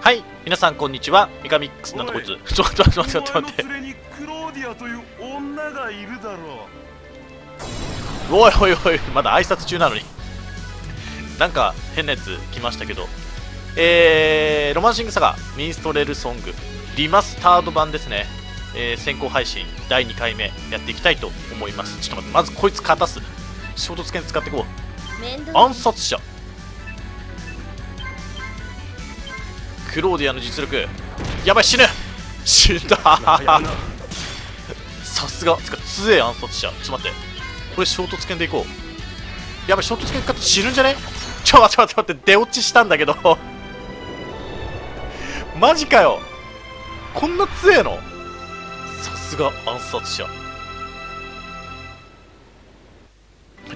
はい皆さんこんにちは。ミカミックスなんだこいつ。ちょっと待って待って待って。待ってクローディアという女がいるだろ。おいおいおいまだ挨拶中なのに。なんか変なやつ来ましたけど。えー、ロマンシングサガミンストレルソングリマスタード版ですね、えー、先行配信第2回目やっていきたいと思います。ちょっと待ってまずこいつ勝たす。衝突剣使っていこう。暗殺者クローディアの実力。やばい死ぬ。死んだ。さすが。つか強え暗殺者。ちょっと待って。これ衝突剣でいこう。やばい衝突剣使って死ぬんじゃね？ちょ待って待って待って。出落ちしたんだけど。マジかよ。こんな強えの？さすが暗殺者。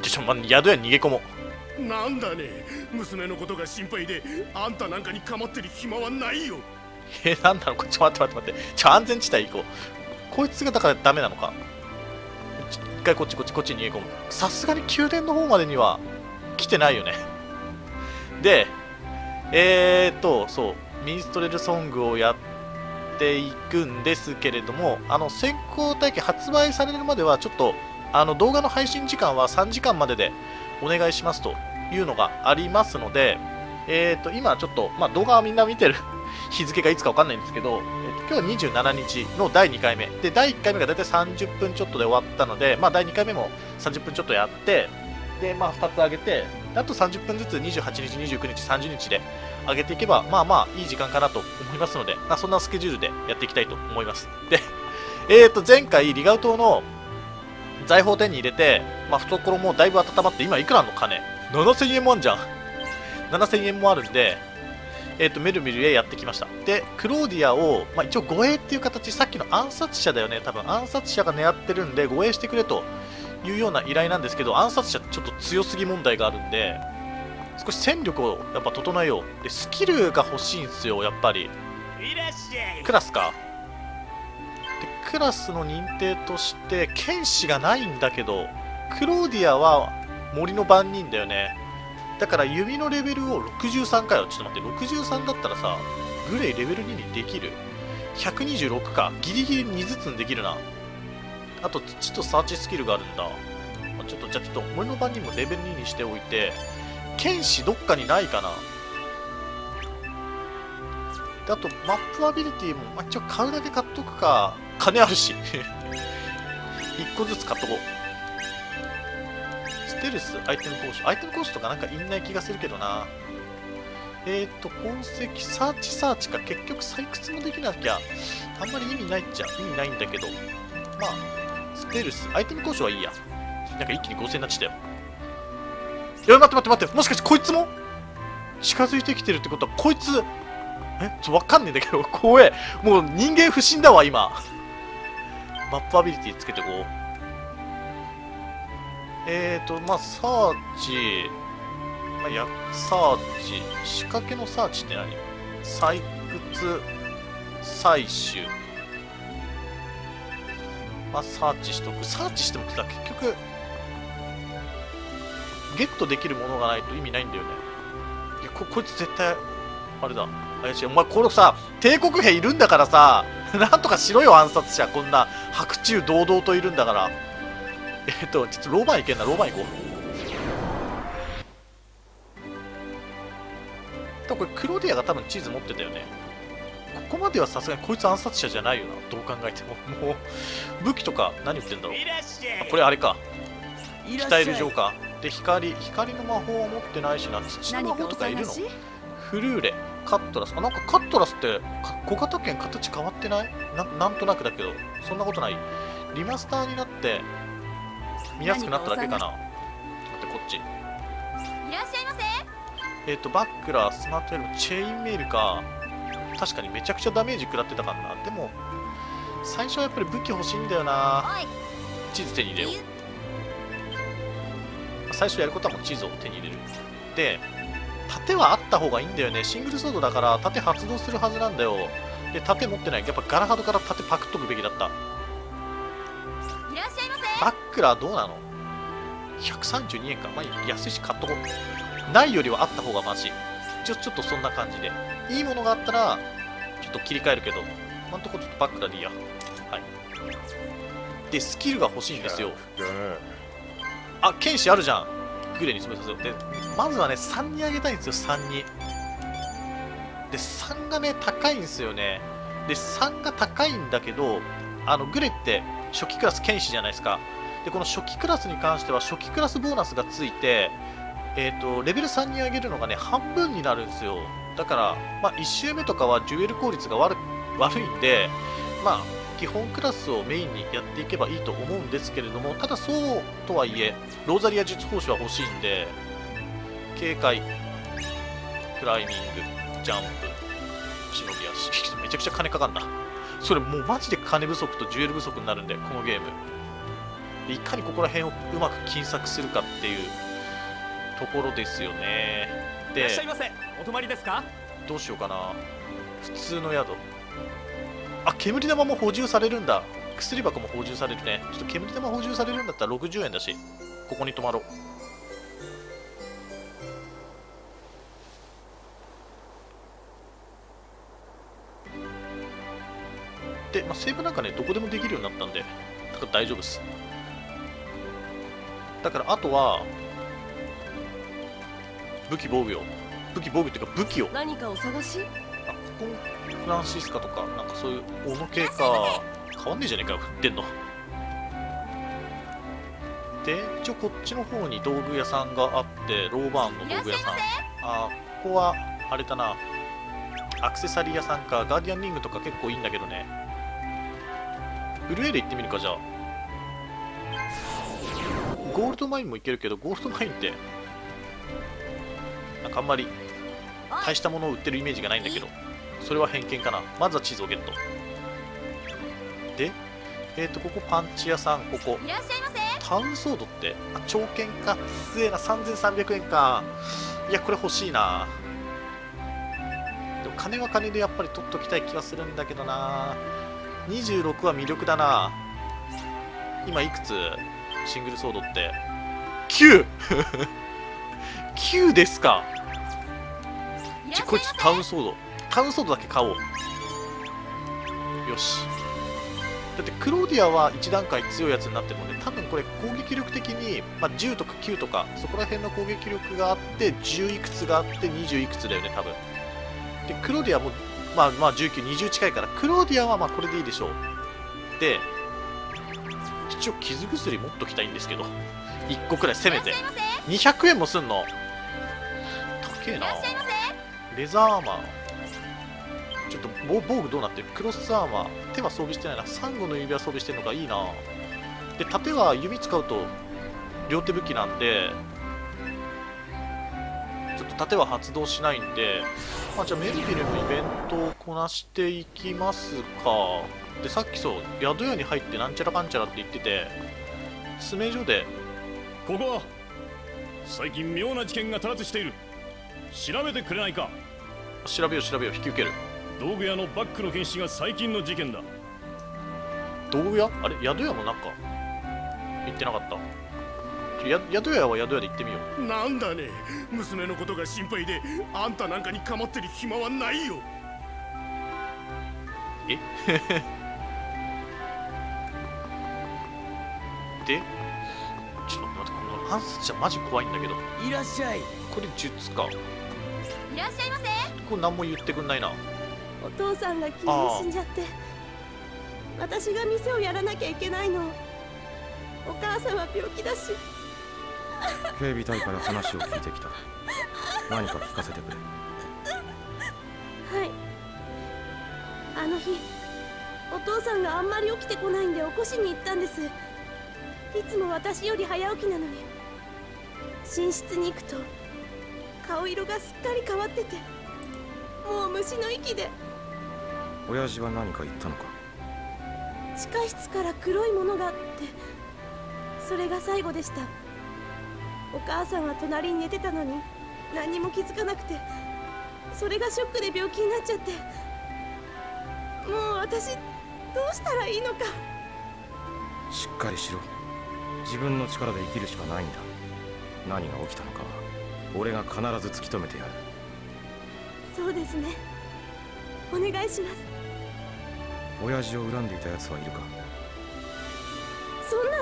ちょっと、ま、宿屋逃げ込もうなんだね。娘のことが心配であんたなんかに構ってる暇はないよ。えーなんだろう？ち待って待って待って。ちょ安全地帯行こう。こいつがだからダメなのか？一回こっちこっちこっちに逃げ込む。さすがに宮殿の方までには来てないよね。でえーとそう。ミンストレルソングをやっていくんですけれどもあの先行体験発売されるまではちょっとあの動画の配信時間は3時間まででお願いしますというのがありますので、えー、と今ちょっと、まあ、動画はみんな見てる。日付がいつか分かんないんですけど、えー、と今日は27日の第2回目。で第1回目が大体30分ちょっとで終わったので、まあ、第2回目も30分ちょっとやってで、まあ、2つ上げてあと30分ずつ28日、29日、30日で上げていけばまあまあいい時間かなと思いますので、まあ、そんなスケジュールでやっていきたいと思います。で、えー、と前回リガウ島の財宝手に入れて、まあ、懐もだいぶ温まって今いくらの金？7000円もあるじゃん。7000円もあるんでえっ、ー、とメルミルへやってきました。でクローディアを、まあ、一応護衛っていう形さっきの暗殺者だよね。多分暗殺者が狙ってるんで護衛してくれというような依頼なんですけど暗殺者ちょっと強すぎ問題があるんで少し戦力をやっぱ整えよう。でスキルが欲しいんですよやっぱり。クラスか？でクラスの認定として剣士がないんだけどクローディアは森の番人だよね。だから弓のレベルを63かよちょっと待って63だったらさグレイレベル2にできる？126か。ギリギリ2ずつにできるな。あと土とサーチスキルがあるんだ。ちょっとじゃあちょっと森の番人もレベル2にしておいて剣士どっかにないかな。であとマップアビリティも、まあ、一応買うだけ買っとくか。金あるし1個ずつ買っとこうステルス、アイテム講習。アイテム講習とかなんかいんない気がするけどな。えっ、ー、と、痕跡、サーチサーチか。結局採掘もできなきゃ、あんまり意味ないっちゃ意味ないんだけど。まあ、ステルス、アイテム交渉はいいや。なんか一気に5000になっちゃったよ。いや、待って待って待って。もしかしてこいつも？近づいてきてるってことは、こいつ、えちょっと、わかんねえんだけど、怖え。もう人間不信だわ、今。マップアビリティつけてこう。えーと、まあ、サーチ、まあ、や、サーチ、仕掛けのサーチって何？採掘、採取。まあ、サーチしとく。サーチしてもさ、結局、ゲットできるものがないと意味ないんだよね。いや、こ、こいつ絶対、あれだ。怪しい。お前、これさ、帝国兵いるんだからさ、なんとかしろよ、暗殺者。こんな、白昼堂々といるんだから。えっ、と、ちょっとローマン行けんな、ローマン行こう。多分これクロディアが多分地図持ってたよね。ここまではさすがにこいつ暗殺者じゃないよな、どう考えても。もう、武器とか何言ってんだろう。これあれか。鍛える状か。で、光、光の魔法は持ってないしな。土の魔法とかいるのフルーレ、カットラス？あ、なんかカットラスって小型犬形変わってない？ななんとなくだけど、そんなことない。リマスターになって、見やすくなっただけかな。待ってこっち。いらっしゃいませ。えっ、ー、とバックラースマートエルチェインメールか。確かにめちゃくちゃダメージ食らってたからな。でも最初はやっぱり武器欲しいんだよな。地図手に入れよう。最初やることはもう地図を手に入れる。で盾はあった方がいいんだよね。シングルソードだから盾発動するはずなんだよ。で盾持ってない。やっぱガラハドから盾パクっとくべきだった。バックラーどうなの ?132 円か。まあ、安いし買っとこう。ないよりはあった方がマシ。ちょちょっとそんな感じで。いいものがあったらちょっと切り替えるけど。今んとこちょっとバックラでいいや。はい。でスキルが欲しいんですよ。あ剣士あるじゃんグレに詰めさせよう。でまずはね3に上げたいんですよ3に。で3がね高いんですよね。で3が高いんだけどあのグレって初期クラス剣士じゃないですか。でこの初期クラスに関しては初期クラスボーナスがついてえーと、レベル3に上げるのがね半分になるんですよ。だから、まあ、1周目とかはデュエル効率が悪悪いんで、まあ、基本クラスをメインにやっていけばいいと思うんですけれどもただそうとはいえローザリア術法師は欲しいんで警戒クライミングジャンプ忍び足。めちゃくちゃ金かかんなそれもうマジで金不足とデュエル不足になるんでこのゲーム。いかにここら辺をうまく金策するかっていうところですよね。でいらっしゃいませ。お泊まりですか？どうしようかな。普通の宿あ煙玉も補充されるんだ。薬箱も補充されるね。ちょっと煙玉補充されるんだったら60円だし。ここに泊まろう。で、まあ、セーブなんかねどこでもできるようになったんでだから大丈夫です。だからあとは武器防御。武器防御っていうか武器を。何かお探しあここフランシスカとかなんかそういう斧系か。変わんねえじゃねえかよ振ってんの。で一応こっちの方に道具屋さんがあってローバーンの道具屋さん。あここはあれだな。アクセサリー屋さんかガーディアンリングとか結構いいんだけどね。ブルーエール行ってみるかじゃあ。ゴールドマインもいけるけどゴールドマインってなんかあんまり大したものを売ってるイメージがないんだけどそれは偏見かな。まずは地図をゲット。でえっ、ー、とここパンチ屋さんここ。いらっしゃいませ。タウンソードってあ長剣かすげえな3300円か。いやこれ欲しいな。でも金は金でやっぱり取っときたい気はするんだけどな。26は魅力だな。今いくつ？シングルソードって。9! 9 ですか。ちこいつタウンソードタウンソードだけ買おう。よし。だってクローディアは1段階強いやつになってるので多分これ攻撃力的に、まあ、10とか9とかそこら辺の攻撃力があって10いくつがあって20いくつだよね多分。でクローディアもまあまあ1920近いからクローディアはまあこれでいいでしょう。で一応傷薬持っときたいんですけど。1個くらいせめて。200円もすんの。高えな。レザーアーマーちょっと防具どうなってる？クロスアーマー手は装備してないな。サンゴの指輪装備してるのがいいな。で盾は弓使うと両手武器なんでちょっと盾は発動しないんで、まあ、じゃあメルビルのイベントをこなしていきますか。でさっきそう宿屋に入ってなんちゃらかんちゃらって言ってて詰め所でここ。は最近妙な事件が多発している。調べてくれないか。調べよう調べよう引き受ける道具屋のバッグの検視が最近の事件だ。道具屋？あれ宿屋もなんか行ってなかった？や宿屋は宿屋で行ってみよう。なんだね。娘のことが心配であんたなんかに構ってる暇はないよ。え？でちょっと待ってこの暗殺者マジ怖いんだけど。いらっしゃい。これ術か。いらっしゃいませ。これ何も言ってくんないなお父さんが急に死んじゃって私が店をやらなきゃいけないの。お母さんは病気だし。警備隊から話を聞いてきた。何か聞かせてくれ。はい。あの日お父さんがあんまり起きてこないんで起こしに行ったんです。いつも私より早起きなのに。寝室に行くと顔色がすっかり変わっててもう虫の息で親父は何か言ったのか？地下室から黒いものがあってそれが最後でした。お母さんは隣に寝てたのに何にも気づかなくてそれがショックで病気になっちゃってもう私どうしたらいいのか。しっかりしろ。自分の力で生きるしかないんだ。何が起きたのかは俺が必ず突き止めてやる。そうですね。お願いします親父を恨んでいた奴はいるか？そんな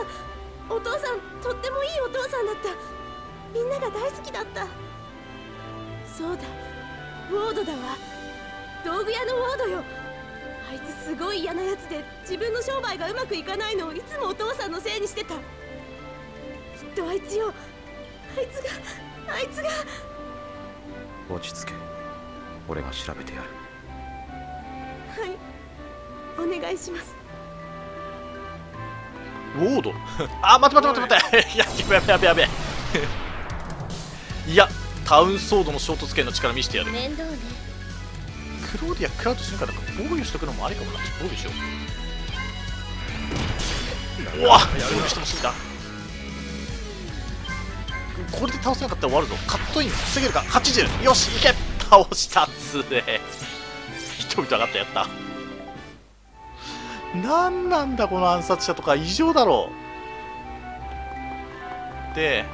お父さんとってもいいお父さんだった。みんなが大好きだった。そうだウォードだわ。道具屋のウォードよ。あいつすごい嫌なやつで自分の商売がうまくいかないのをいつもお父さんのせいにしてた。きっとあいつよ。あいつがあいつが。落ち着け。俺が調べてやる。はいお願いします。ウォード？あ待って待って待って待って。い。ややべやべやべやべ。いやタウンソードの衝突剣の力見せてやる。面倒ね。クローディアクラウドするから防御しとくのもありかもな。ちょっと防御しよううわ防御しても死んだ？これで倒せなかったら終わるぞ。カットイン防げるか？80よしいけ。倒したつえ人々上がったやった何なんだこの暗殺者とか異常だろう。で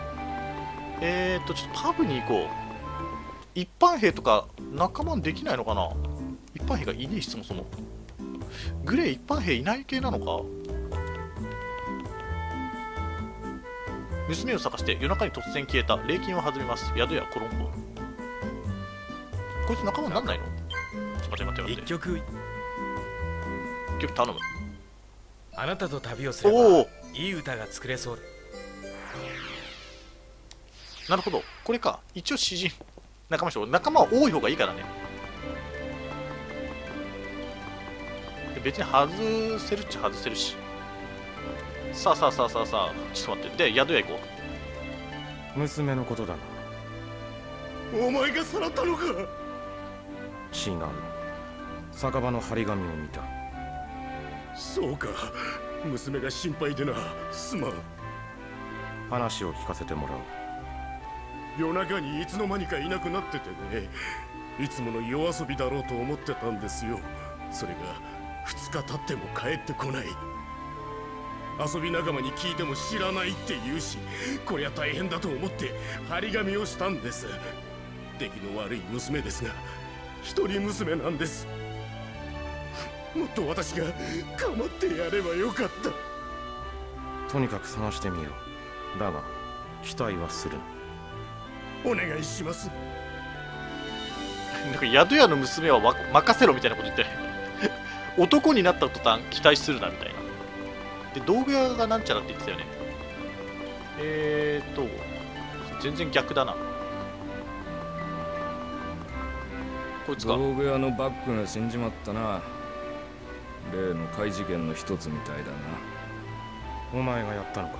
えー、っとちょっとパブに行こう。一般兵とか仲間できないのかな？一般兵がいねえしそもそも。グレー一般兵いない系なのか？娘を探して夜中に突然消えた礼金を弾みます。宿やコロンボ。こいつ仲間になんないの？ちょ待って待って待って。一曲曲頼む。あなたと旅をすればおお。いい歌が作れそうでなるほど。これか。一応詩人仲間賞。仲間は多い方がいいからね。で別に外せるっちゃ外せるし。さあさあさあさあさあ。ちょっと待って。で宿屋行こ娘のことだな。お前がさらったのか。違う。酒場の張り紙を見たそうか。娘が心配でな。すまん。話を聞かせてもらおう。夜中にいつの間にかいなくなっててね。いつもの夜遊びだろうと思ってたんですよ。それが2日経っても帰ってこない。遊び仲間に聞いても知らないって言うしこりゃ大変だと思って張り紙をしたんです。出来の悪い娘ですが一人娘なんですもっと私が構ってやればよかった。とにかく探してみよう。だが期待はする。なお願いします。うなんか宿屋の娘はわ任せろみたいなこと言って。男になった途端期待するなみたいな。で道具屋がなんちゃらって言ってたよね。えーと全然逆だな。こいつか。道具屋のバッグが死んじまったな例の怪事件の一つみたいだな。お前がやったのか。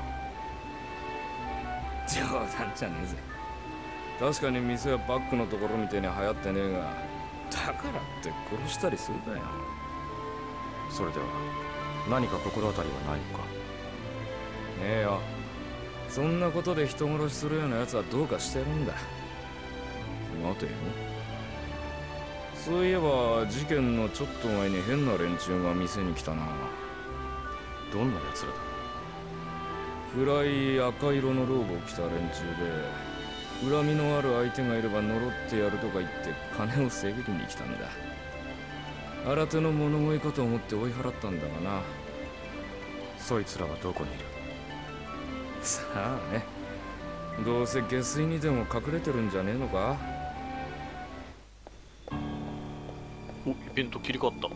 冗談じゃねえぜ。確かに店はバッグのところみたいに流行ってねえがだからって殺したりするかよ。それでは何か心当たりはないのか。ねえよ。そんなことで人殺しするような奴はどうかしてるんだ。待てよそういえば事件のちょっと前に変な連中が店に来たな。どんな奴らだ？暗い赤色のローブを着た連中で恨みのある相手がいれば呪ってやるとか言って金をせびりに来たんだ。新手の物乞いかと思って追い払ったんだがな。そいつらはどこにいる？さあね。どうせ下水にでも隠れてるんじゃねえのか？おイベント切り替わった。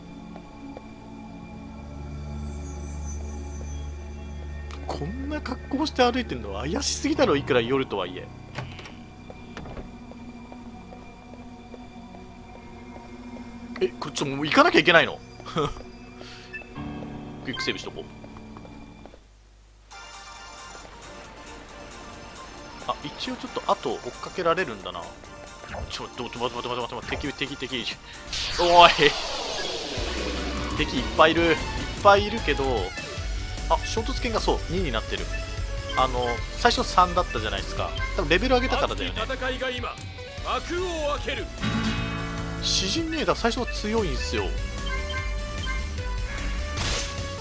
こんな格好して歩いてんの怪しすぎだろいくら夜とはいえ。えこれちもう行かなきゃいけないの？クイックセーブしとこう。あ一応ちょっと後追っかけられるんだな。ちょっと待って待って待って待って。敵敵敵おい。敵い。っぱいいるいっぱいいるけどあ衝突剣がそう2になってる。あの最初3だったじゃないですか。多分レベル上げたからだよね。戦いが今幕を開ける。詩人ネーダー最初は強いんですよ。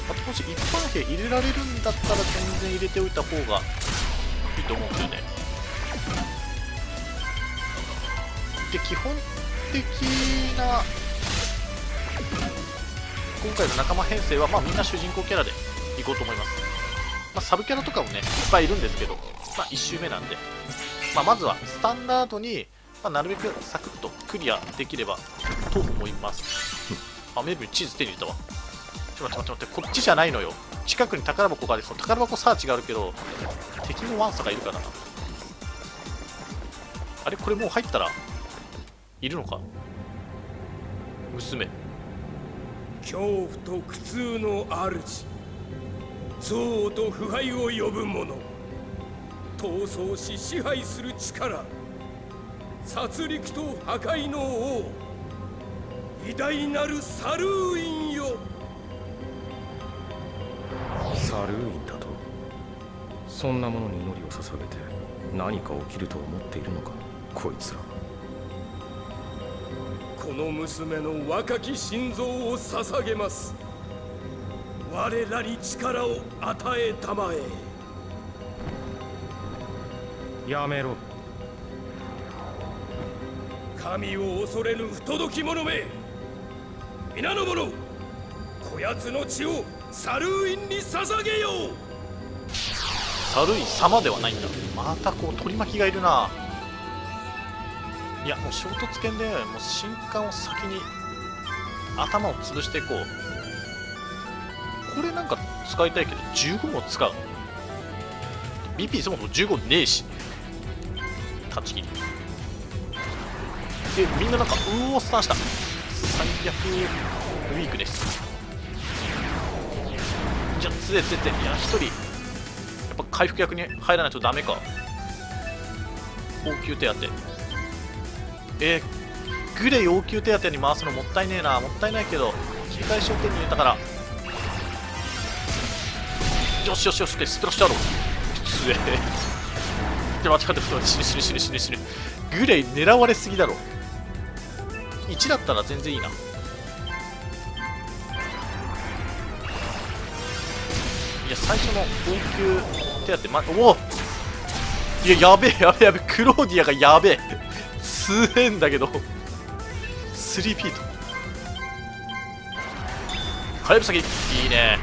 あともし一般兵入れられるんだったら全然入れておいた方がいいと思うんだよねで基本的な今回の仲間編成は、まあ、みんな主人公キャラでいこうと思います、まあ、サブキャラとかもねいっぱいいるんですけど、まあ、1周目なんで、まあ、まずはスタンダードに、ま、なるべくサクッとクリアできればと思います。あメーブにチーズ手に入れたわ。ちょっと待って待って待ってこっちじゃないのよ。近くに宝箱がありそう。宝箱サーチがあるけど敵のワンサがいるからな。あれ？これもう入ったらいるのか？娘。恐怖と苦痛の主。憎悪と腐敗を呼ぶ者。闘争し支配する力。殺戮と破壊の王。偉大なるサルーインよ。サルーインだと？そんなものに祈りを捧げて何か起きると思っているのかこいつらこの娘の若き心臓を捧げます。我らに力を与えたまえ。やめろ。神を恐れぬ不届き者め。皆の者こやつの血をサルーインに捧げよう。サルイ様ではないんだ。またこう取り巻きがいるないやもう衝突剣でもう新刊を先に頭を潰していこう。これなんか使いたいけど15も使う。BP そもそも15ねえし。断ち切り。でみんななんかうおスタンした。最悪ウィークです。じゃあつえつえつえ。いや1人。やっぱ回復役に入らないとダメか。応急手当えー、グレイ応急手当に回すのもったいねえなもったいないけど切り返しを手に入れたから。よしよしよしでスプラッシュアロー。つえで待って待って待って死ぬ死ぬ死ぬ死ぬ死ぬグレイ狙われすぎだろ。1だったら全然いいな。いや最初の応急手当まおお。いややべえやべえやべえ。クローディアがやべえ。強えんだけど。3ピート。火曜日先。いいね。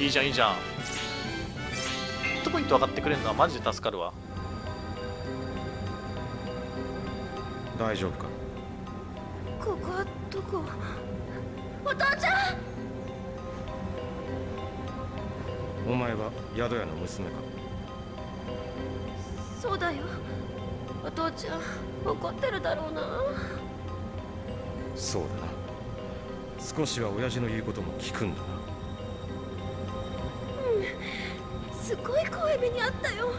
いいじゃんいいじゃん。ヒットポイント分かってくれるのはマジで助かるわ。大丈夫か？ここはどこ？お父ちゃん！お前は宿屋の娘か？そうだよお父ちゃん怒ってるだろうな。そうだな。少しは親父の言うことも聞くんだな。すごい怖い目にあったよ。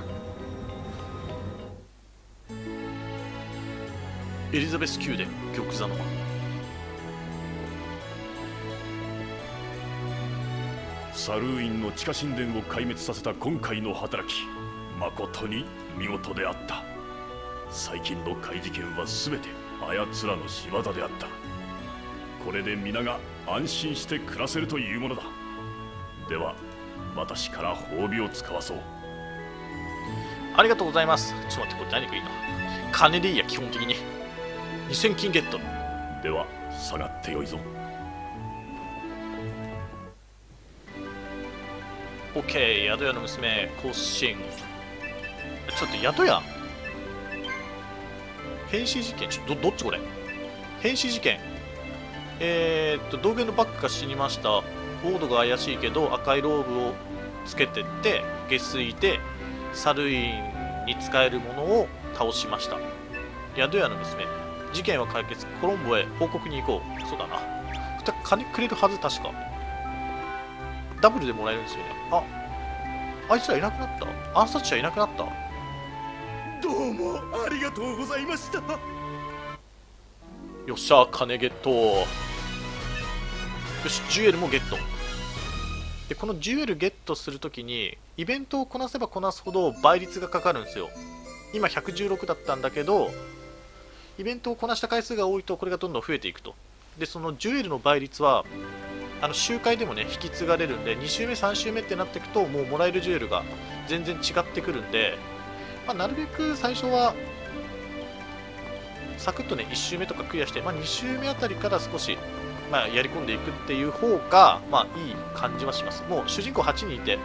エリザベス宮殿玉座の間。サルーインの地下神殿を壊滅させた今回の働き誠に見事であった最近の怪事件は全てあやつらの仕業であった。これで皆が安心して暮らせるというものだ。では私から褒美を使わそう。ありがとうございます。ちょっと待ってこれ何かいいな金でいいや基本的に。2000金ゲット。では下がってよいぞ。OK 宿屋の娘更新ちょっと宿屋？変死事件ちょっとどっちこれ？変死事件えー、っと道元のバックが死にました。オードが怪しいけど赤いローブをつけてって下水でサルインに使えるものを倒しました。宿屋の娘。事件は解決。コロンボへ報告に行こう。そうだな。金くれるはず確か。ダブルでもらえるんですよね。ああいつらいなくなった。暗殺者いなくなった。うもありがとうございました。よっしゃ金ゲット。よしジュエルもゲット。でこのジュエルゲットするときにイベントをこなせばこなすほど倍率がかかるんですよ。今116だったんだけどイベントをこなした回数が多いとこれがどんどん増えていくと。でそのジュエルの倍率はあの周回でもね引き継がれるんで2周目3周目ってなっていくともうもらえるジュエルが全然違ってくるんで、まあ、なるべく最初はサクッとね1周目とかクリアして、まあ、2周目あたりから少し、まあ、やり込んでいくっていう方が、まあ、いい感じはします。もう主人公8人いて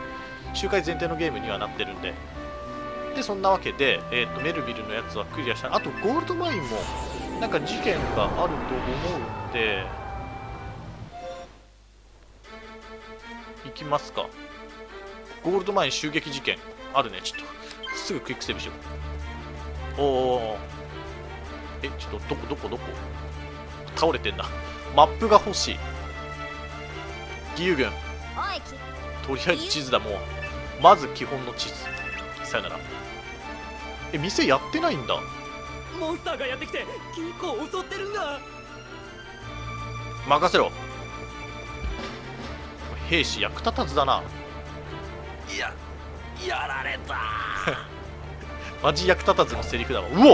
周回前提のゲームにはなってるんで。でそんなわけで、えー、とメルビルのやつはクリアした。あとゴールドマインもなんか事件があると思うんで行きますか。ゴールドマイン襲撃事件あるねちょっと。すぐクイックセーブしよう。おおえちょっとどこどこどこ？倒れてんだ。マップが欲しい。義勇軍。とりあえず地図だもう。まず基本の地図。さよなら。え店やってないんだ。モンスターがやってきて金庫を襲ってるんだ。任せろ。兵士役立たずだな。いややられた マジ役立たずのセリフだわ。うお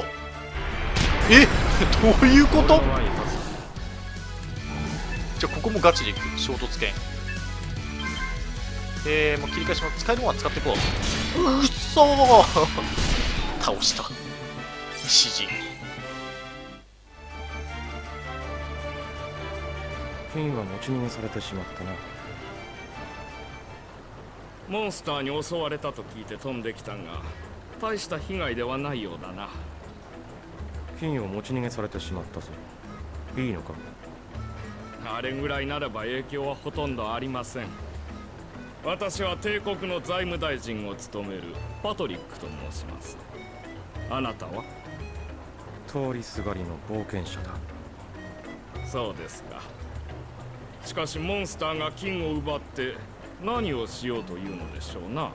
え？どういうこと？じゃあここもガチでいく。衝突剣。えー、もう切り返しも使えるものは使っていこう。うっそー！倒した。指示つフィンは持ち逃げされてしまったな。モンスターに襲われたと聞いて飛んできたが大した被害ではないようだな。フィンを持ち逃げされてしまったぞ。いいのか？あれぐらいならば影響はほとんどありません。私は帝国の財務大臣を務めるパトリックと申します。あなたは？通りすがりの冒険者だ。そうですか。しかしモンスターが金を奪って何をしようというのでしょうな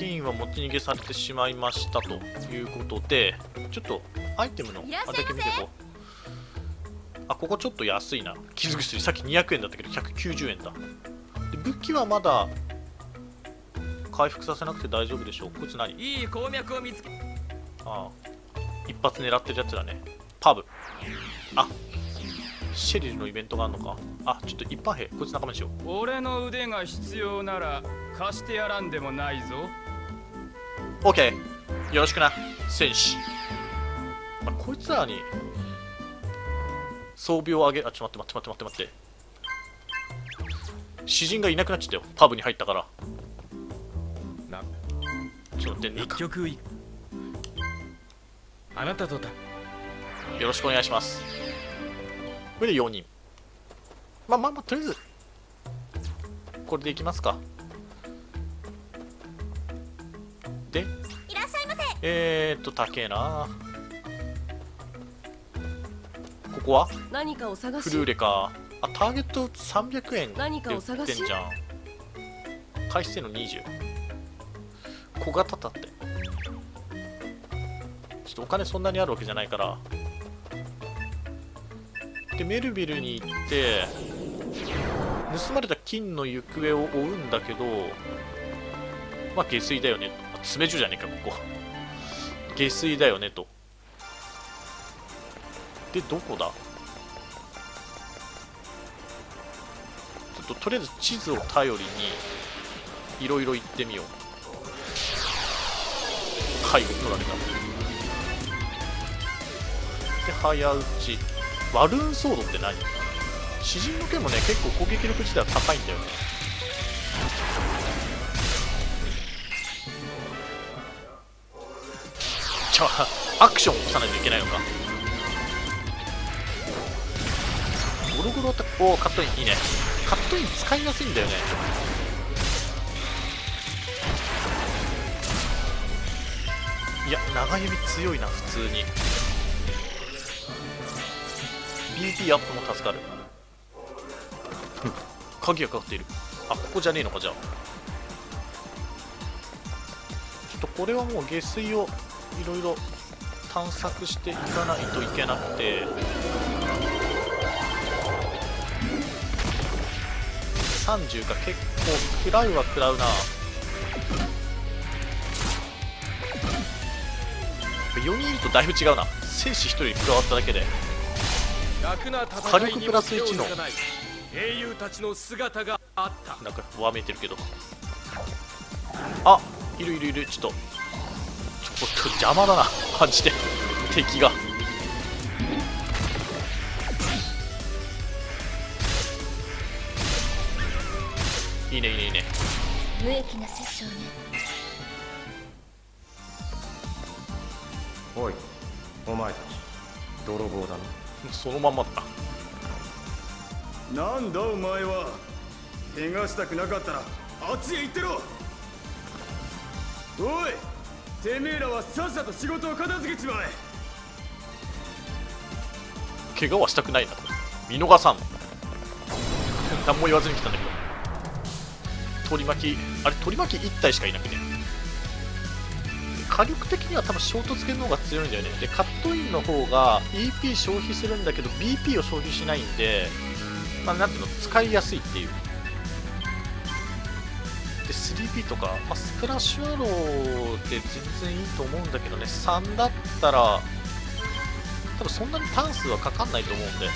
金は持ち逃げされてしまいましたということでちょっとアイテムのあだけ見ていこう。あここちょっと安いな。傷薬。さっき200円だったけど190円だ。で武器はまだ回復させなくて大丈夫でしょう。こいつ何？いい鉱脈を見つけああ。一発狙ってるやつだね。パブ。あ。シェリルのイベントがあるのか。あちょっと一般兵こいつ仲間にしよう。俺の腕が必要なら貸してやらんでもないぞ OK よろしくな。戦士。あこいつらに装備を上げあちょっと待って待って待って待って待って。詩人がいなくなっちゃったよ。パブに入ったから。なちょっと待ってなん一か曲いあなたとた。よろしくお願いします。これで4人。まあまあまあとりあえずこれでいきますかえーっと高えな。ここは？何かお探し？フルーレか。あターゲット300円何かおで売ってんじゃん。回数の20小型だって。ちょっとお金そんなにあるわけじゃないから。でメルビルに行って盗まれた金の行方を追うんだけどまあ下水だよね。あ詰め所じゃねえかここ下水だよねと。でどこだ？ちょっととりあえず地図を頼りにいろいろ行ってみよう。背後取られた。で早打ち。ワルーンソードって何？詩人の剣もね結構攻撃力自体は高いんだよね。ゃあアクションを起こさないといけないのか。ゴロゴロっておーカットインいいね。カットイン使いやすいんだよね。いや長指強いな普通に。BP アップも助かる。鍵がかかっている。あここじゃねえのかじゃあ。ちょっとこれはもう下水をいろいろ探索していかないといけなくて。30か結構食らうは食らうな4人いるとだいぶ違うな。戦士1人加わっただけで。火力プラス1の。英雄たちの姿があった。なんかわめいてるけど。あいるいるいる。ちょっと邪魔だなマジで。敵が。いいねいいねいいね。無益な殺生ね。おいお前たち泥棒だな。そのまんまだな。なんだお前は。怪我したくなかったらあっちへ行ってろ。おいてめえらはさっさと仕事を片付けちまえ。怪我はしたくないなと見逃さん何も言わずに来たんだけど。取り巻きあれ取り巻き1体しかいなくね火力的には多分衝突系の方が強いんだよね。でカットインの方が EP 消費するんだけど BP を消費しないんでまあなんていうの使いやすいっていう。で 3P とか、まあ、スプラッシュアローで全然いいと思うんだけどね。3だったら多分そんなにターン数はかかんないと思うんで。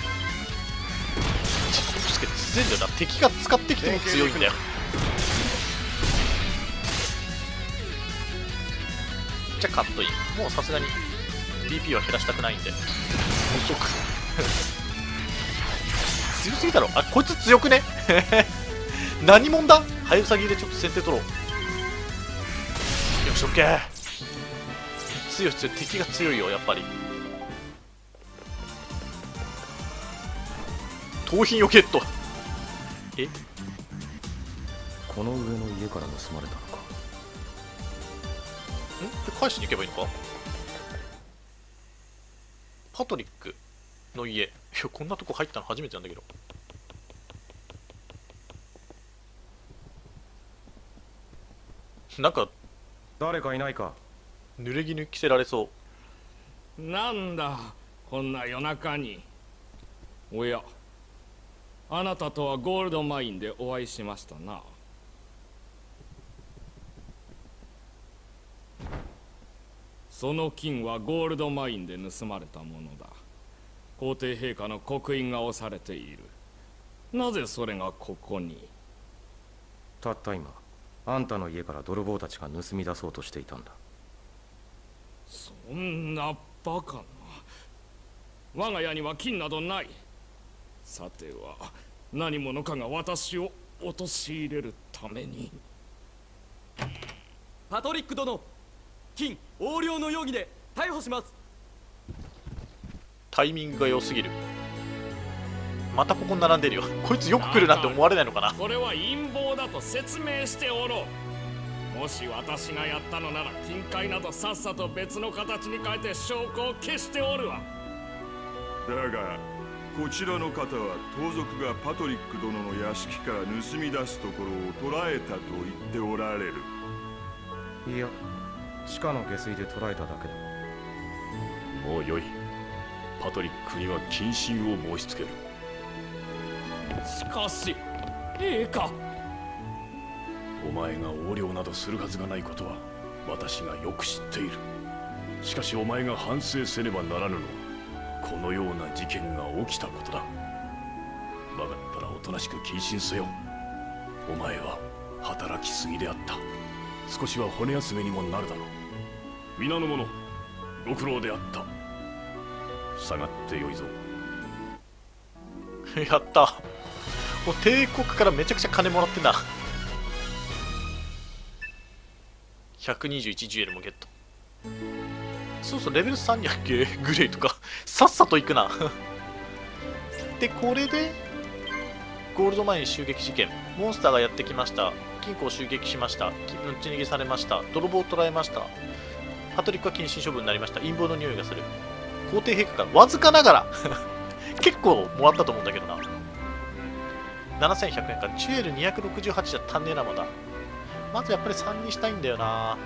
つけて強いんだ。よな敵が使ってきても強いんだよ。じゃあカットイン。もうさすがに DP は減らしたくないんで。遅く。強すぎだろ。あこいつ強くね？何者だ？はゆさぎでちょっと先手取ろう。よしオッケー。強い強い敵が強いよやっぱり。盗品よゲット。え？この上の家から盗まれたのか。ん？で返しに行けばいいのか？パトリックの家。いやこんなとこ入ったの初めてなんだけどなんか誰かいないか？濡れ衣着せられそう。なんだこんな夜中に。おやあなたとはゴールドマインでお会いしましたな。その金はゴールドマインで盗まれたものだ。皇帝陛下の刻印が押されている。なぜそれがここに？たった今あんたの家から泥棒たちが盗み出そうとしていたんだ。そんなバカな。我が家には金などない。さては何者かが私を陥れるために。パトリック殿金横領の容疑で逮捕します。タイミングが良すぎるまたここに並んでるよ。こいつよく来るなって思われないのかな。これは陰謀だと説明しておろう。もし私がやったのなら金塊などさっさと別の形に変えて証拠を消しておるわ。だがこちらの方は盗賊がパトリック殿の屋敷から盗み出すところを捕らえたと言っておられる。いや地下の下水で捕らえただけだ。もうよい。パトリックには謹慎を申し付けるしかし陛下お前が横領などするはずがないことは私がよく知っている。しかしお前が反省せねばならぬのはこのような事件が起きたことだ。分かったらおとなしく謹慎せよ。お前は働きすぎであった。少しは骨休めにもなるだろう。皆の者ご苦労であった。下がってよいぞ。やったもう帝国からめちゃくちゃ金もらってんな121ジュエルもゲット。そうそうレベル3にあっけ？グレイとか。さっさと行くな。でこれでゴールドマイン襲撃事件。モンスターがやってきました。金庫を襲撃しました。打ち逃げされました。泥棒を捕らえました。パトリックは謹慎処分になりました。陰謀の匂いがする。皇帝陛下からわずかながら。結構もらったと思うんだけどな。7100円か。ジュエル268じゃ足んねえなまだ。まずやっぱり3にしたいんだよな。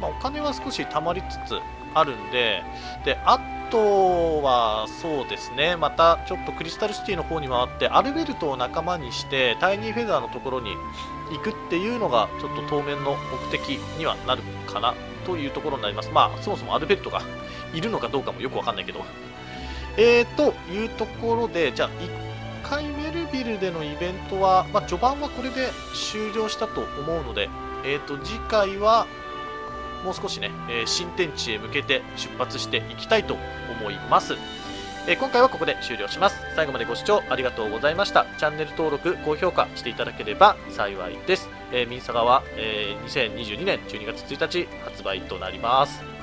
まあ、お金は少し貯まりつつあるんで。であとはそうですね。またちょっとクリスタルシティの方に回ってアルベルトを仲間にしてタイニーフェザーのところに行くっていうのがちょっと当面の目的にはなるかなというところになります。まあそもそもアルベルトがいるのかどうかもよくわかんないけど。えーというところでじゃあ1回ビルでのイベントは、まあ、序盤はこれで終了したと思うので、えー、と次回はもう少しね、えー新天地へ向けて出発していきたいと思います。えー今回はここで終了します。最後までご視聴ありがとうございました。チャンネル登録、高評価していただければ幸いです。えー、ミンサガは、えー2022年12月1日発売となります。